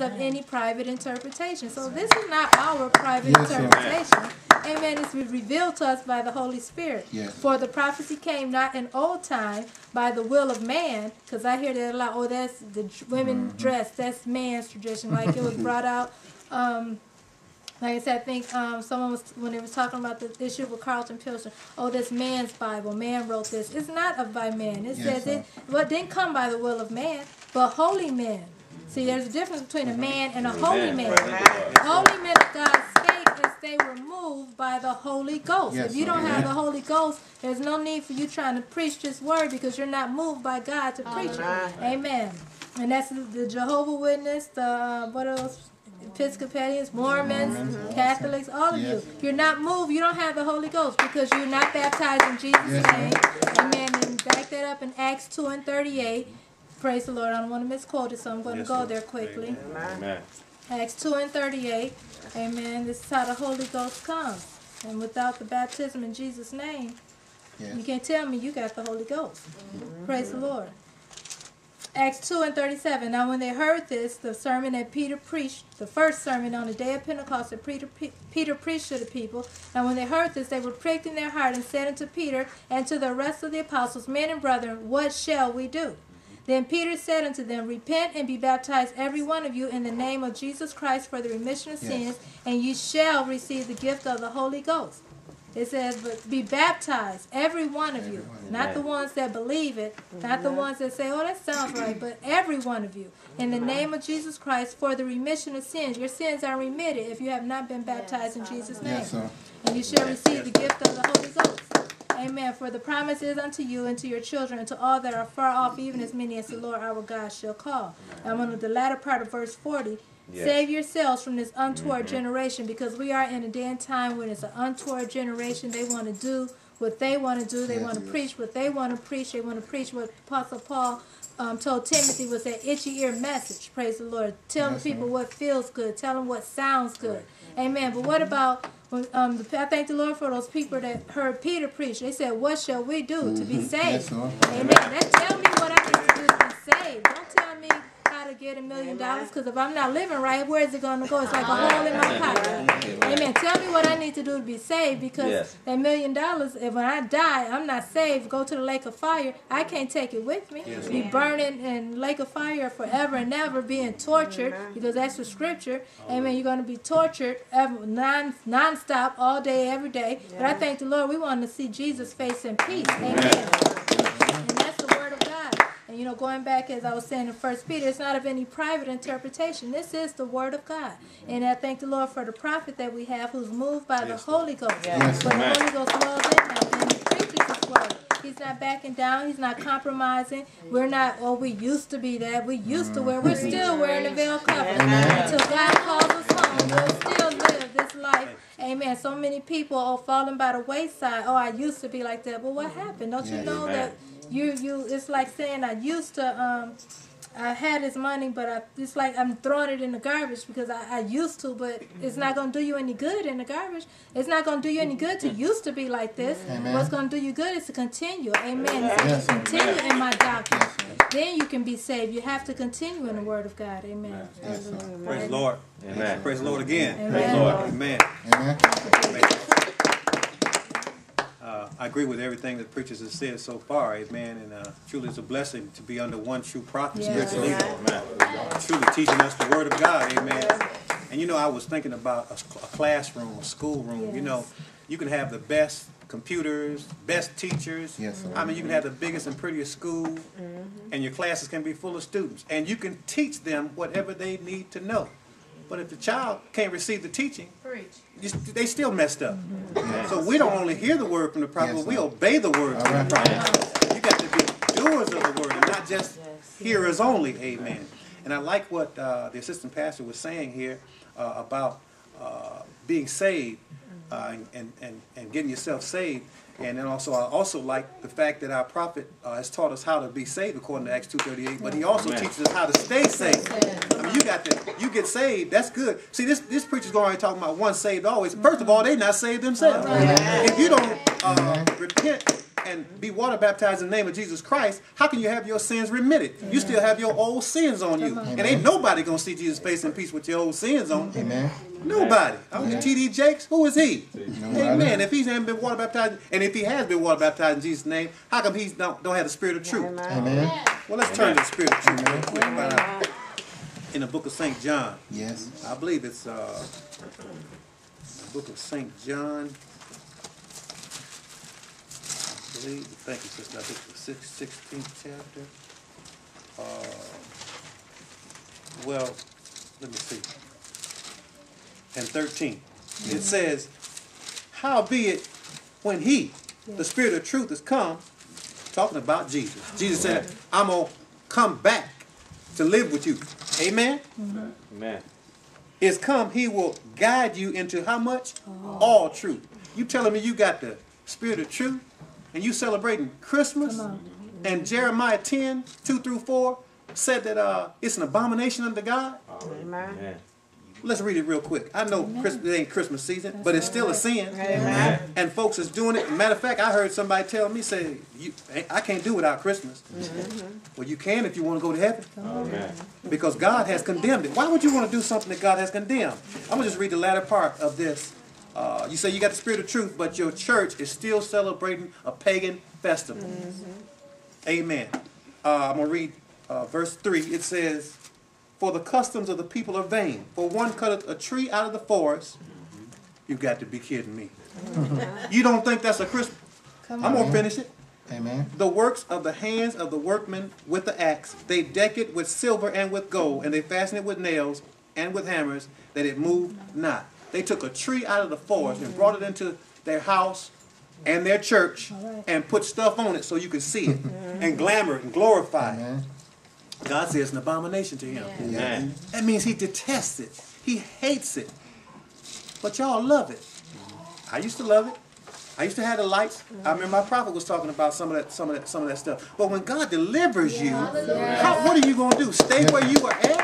of any private interpretation. So this is not our private yes, interpretation. Amen. It's revealed to us by the Holy Spirit. Yes. For the prophecy came not in old time by the will of man, because I hear that a lot. Oh, that's the women mm-hmm. dress. That's man's tradition. Like it was brought out. Um, like I said, I think um, someone was when they was talking about the issue with Carlton Pilcher. Oh, this man's Bible. Man wrote this. It's not of by man. It yes, says sir. it. Well, it didn't come by the will of man, but holy men. See, there's a difference between a man and a holy man. Holy men of God spake as they were moved by the Holy Ghost. Yes, if you don't have the Holy Ghost, there's no need for you trying to preach this word because you're not moved by God to preach it. Amen. And that's the Jehovah Witness, the uh, what else? Episcopalians, Mormons, Mormons Catholics, all of yes. you. You're not moved. You don't have the Holy Ghost because you're not baptized in Jesus' yes, name. Amen. And back that up in Acts 2 and 38. Praise the Lord. I don't want to misquote it, so I'm going yes, to go Lord. there quickly. Amen. Acts 2 and 38. Amen. This is how the Holy Ghost comes. And without the baptism in Jesus' name, yes. you can't tell me you got the Holy Ghost. Mm -hmm. Praise the Lord. Acts 2 and 37. Now, when they heard this, the sermon that Peter preached, the first sermon on the day of Pentecost that Peter, Peter preached to the people, and when they heard this, they were pricked in their heart and said unto Peter and to the rest of the apostles, Men and brethren, what shall we do? Then Peter said unto them, Repent and be baptized, every one of you, in the name of Jesus Christ for the remission of yes. sins, and ye shall receive the gift of the Holy Ghost. It says, but be baptized, every one of you. Not the ones that believe it, not the ones that say, oh, that sounds right, but every one of you. In the name of Jesus Christ for the remission of sins. Your sins are remitted if you have not been baptized in Jesus' name. Yes, and you shall receive the gift of the Holy Ghost. Amen. For the promise is unto you and to your children and to all that are far off, even as many as the Lord our God shall call. And on the latter part of verse 40, Yes. Save yourselves from this untoward mm-hmm. generation because we are in a day and time when it's an untoward generation. They want to do what they want to do. They yes, want to yes. preach what they want to preach. They want to preach what Apostle Paul um, told Timothy was that itchy ear message. Praise the Lord. Tell yes, people what feels good. Tell them what sounds good. Right. Amen. But what about um, the, I thank the Lord for those people that heard Peter preach. They said, "What shall we do to be mm-hmm. saved?" Amen. That tell me what I need to do to be saved. Don't tell me how to get a million dollars because if I'm not living right, where is it going to go? It's like a hole in my pocket. Amen. Tell me what I need to do to be saved because yes. that million dollars, if when I die, I'm not saved, go to the lake of fire, I can't take it with me. Yes. Be burning in lake of fire forever and ever, being tortured because that's the scripture. Amen. You're going to be tortured ever, non non-stop all day, every day. But I thank the Lord we want to see Jesus' face in peace. Amen. And you know, going back as I was saying in First Peter, it's not of any private interpretation. This is the Word of God. And I thank the Lord for the prophet that we have who's moved by yes. the Holy Ghost. Yes. But the Holy Ghost dwells in him and he preaches his word. He's not backing down. He's not compromising. We're not, oh, we used to be that. We used to wear. We're still wearing the veil cover. Until God calls us home, we'll still live this life. Amen. So many people are falling by the wayside. Oh, I used to be like that. But what happened? Don't you know that you you it's like saying I used to um I had his money, but I, it's like I'm throwing it in the garbage because I, I used to, but it's not going to do you any good in the garbage. It's not going to do you any good to used to be like this. Amen. What's going to do you good is to continue. Amen. Yes. continue in my doctrine. Yes. Then you can be saved. You have to continue in the Word of God. Amen. Yes. Praise the Lord. Amen. Praise the Lord again. Amen. Praise the Lord. Amen. Amen. Amen. Uh, I agree with everything that preachers have said so far, amen. And uh, truly it's a blessing to be under one true prophet, yes. spiritual leader, amen. Truly teaching us the word of God, amen. And you know, I was thinking about a, a classroom, a schoolroom. Yes. You know, you can have the best computers, best teachers. Yes, I mean, you can have the biggest and prettiest school, mm -hmm. and your classes can be full of students, and you can teach them whatever they need to know. But if the child can't receive the teaching, they still messed up. Mm-hmm. So we don't only hear the word from the prophet, yes, but we obey the word from the prophet. You got to be doers of the word and not just hearers only. Amen. And I like what uh, the assistant pastor was saying here uh, about uh, being saved uh, and, and, and getting yourself saved. And then also, I also like the fact that our prophet uh, has taught us how to be saved according to Acts 2.38, but he also Amen. teaches us how to stay saved. I mean, you got to, you get saved, that's good. See, this, this preacher's going to talking about one saved always. First of all, they not saved themselves. If you don't uh, repent and be water baptized in the name of Jesus Christ, how can you have your sins remitted? You still have your old sins on you. And ain't nobody gonna see Jesus face in peace with your old sins on. Amen. Nobody. Only T.D. Jakes. Who is he? Amen. If he's ain't been water baptized, and if he has been water baptized in Jesus' name, how come he don't, don't have the spirit of truth? Amen. Well, let's turn to the spirit of truth real quick. Find out In the book of St. John. Yes. I believe it's uh, the book of St. John. I believe, thank you, sister. I think the six- 16th chapter. Uh, well, let me see. And 13. It says, Howbeit, when he, the Spirit of truth, is come, talking about Jesus. Jesus said, I'm going to come back to live with you. Amen? Amen. is come, he will guide you into how much? All truth. You telling me you got the spirit of truth and you celebrating Christmas and Jeremiah 10, 2 through 4 said that uh, it's an abomination unto God? Amen. Let's read it real quick. I know Christmas, it ain't Christmas season, but it's still a sin. Amen. And folks is doing it. Matter of fact, I heard somebody tell me, say, you, I can't do without Christmas. Well, you can if you want to go to heaven. Amen. because God has condemned it. Why would you want to do something that God has condemned? I'm going to just read the latter part of this. Uh, you say you got the spirit of truth, but your church is still celebrating a pagan festival. Amen. Uh, I'm going to read uh, verse 3. It says, For the customs of the people are vain. For one cutteth a tree out of the forest. You got to be kidding me. you don't think that's a Christmas? Come I'm going to finish it Amen. the works of the hands of the workmen with the axe. They deck it with silver and with gold, and they fasten it with nails and with hammers, that it move not. They took a tree out of the forest and brought it into their house and their church Alright. and put stuff on it so you could see it mm-hmm. and glamour it and glorify it. God says it's an abomination to him. Amen. That means he detests it. He hates it. But y'all love it. I used to love it. I used to have the lights. I remember my prophet was talking about some of that, some of that, some of that stuff. But when God delivers you, how, what are you gonna do? Stay where you are at?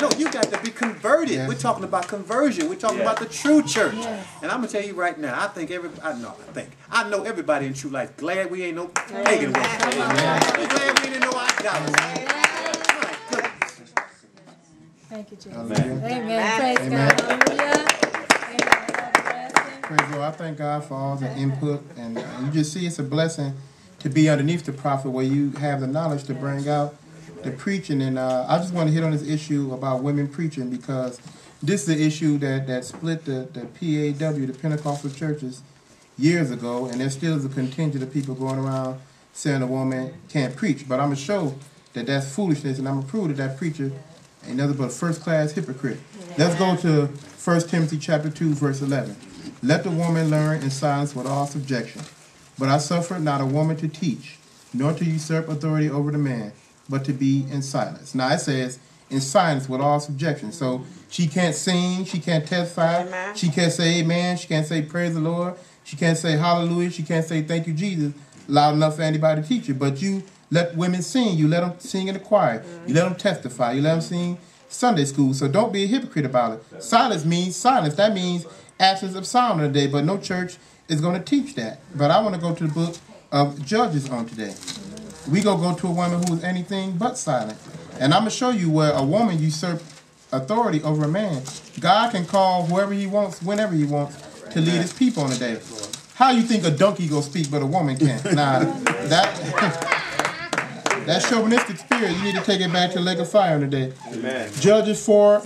No, you got to be converted. Yeah. We're talking about conversion. We're talking Yeah. about the true church. And I'm gonna tell you right now, I think every, I know, I think, I know everybody in true life. Glad we ain't no pagan worship. I'm glad we ain't no idolatry. My goodness. Thank you, Jesus. Hallelujah. Amen. Praise Amen. God. Hallelujah. Amen. God Praise the Lord. I thank God for all the input, and uh, you just see it's a blessing to be underneath the prophet where you have the knowledge to bring out the preaching. And uh, I just want to hit on this issue about women preaching because this is the issue that, that split the, the PAW, the Pentecostal churches, years ago, and there still is a contingent of people going around saying a woman can't preach. But I'm going to show that that's foolishness, and I'm going to prove that that preacher ain't nothing but a first class hypocrite. Let's go to 1 Timothy chapter 2, verse 11. Let the woman learn in silence with all subjection. But I suffered not a woman to teach, nor to usurp authority over the man, but to be in silence. Now it says in silence with all subjection. So she can't sing, she can't testify, Amen. she can't say amen, she can't say praise the Lord, she can't say hallelujah, she can't say thank you Jesus loud enough for anybody to teach you. But you let women sing, you let them sing in the choir, you let them testify, you let them sing Sunday school. So don't be a hypocrite about it. Silence means silence. That means absence of sound in the day, but no church is going to teach that. But I want to go to the book of Judges on today. We gonna go to a woman who is anything but silent, and I'm gonna show you where a woman usurp authority over a man. God can call whoever He wants, whenever He wants, to lead His people on the day. How you think a donkey gonna speak, but a woman can't? Nah, that that chauvinistic spirit. You need to take it back to the lake of fire on the day. Amen. Judges 4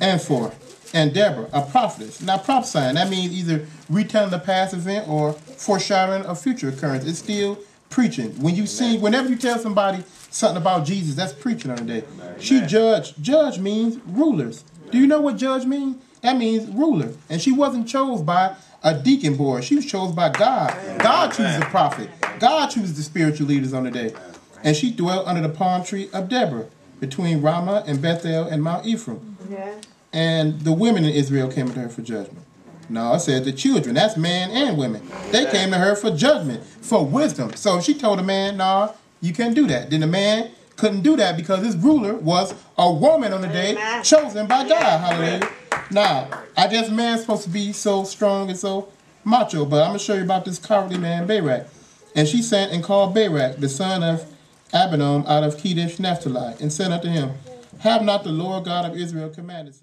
and 4. And Deborah, a prophetess. Now, prophesying, that means either retelling the past event or foreshadowing a future occurrence. It's still preaching. When you sing, whenever you tell somebody something about Jesus, that's preaching on the day. She judged. Judge means rulers. Do you know what judge means? That means ruler. And she wasn't chose by a deacon board. She was chosen by God. God chooses the prophet. God chooses the spiritual leaders on the day. And she dwelt under the palm tree of Deborah between Ramah and Bethel and Mount Ephraim. Yeah. And the women in Israel came to her for judgment. No, it said the children. That's man and women. They came to her for judgment, for wisdom. So she told the man, "No, you can't do that." Then the man couldn't do that because his ruler was a woman on the day chosen by God. Hallelujah. Now, I guess man's supposed to be so strong and so macho, but I'm gonna show you about this cowardly man, Barak. And she sent and called Barak, the son of Abinoam, out of Kedesh Naphtali, and said unto him, Have not the Lord God of Israel commanded?